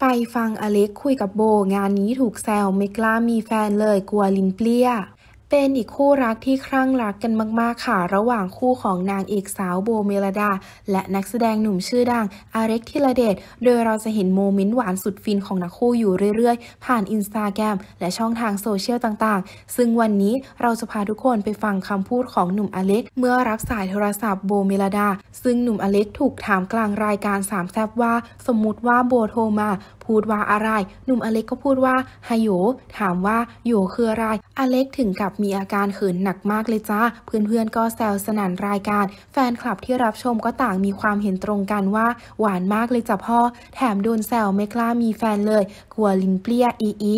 ไปฟังอาเล็กคุยกับโบว์ งานนี้ถูกแซวไม่กล้ามีแฟนเลยกลัวลิ้นเปรี้ย เป็นอีกคู่รักที่คลั่งรักกันมาก ๆ ค่ะ ระหว่างคู่ของนางเอกสาวโบว์เมลดา และนักแสดงหนุ่มชื่อดังอาเล็กธีรเดชโดยเราจะเห็น moment หวานสุดฟินของทั้งคู่อยู่เรื่อย ๆ ผ่านอินสตาแกรมและช่องทางโซเชียลต่าง ๆ ซึ่งวันนี้เราจะพาทุกคนไปฟังคำพูดของหนุ่มอาเล็ก เมื่อรับสายโทรศัพท์โบว์เมลดา ซึ่งหนุ่มอเล็กถูกถามกลางรายการสามแซบว่า สมมุติว่าโบโทรมา พูดว่าอะไร หนุ่มอเล็กก็พูดว่าฮโยถามว่าโยคืออะไรอเล็กถึงกับมีอาการเขินหนักมากเลยจ้า เพื่อนๆก็แซวสนั่นรายการ แฟนคลับที่รับชมก็ต่างมีความเห็นตรงกันว่า หวานมากเลยจ้ะพ่อ แถมโดนแซวไม่กล้ามีแฟนเลย กลัวลิ้นเปรี้ยอีอี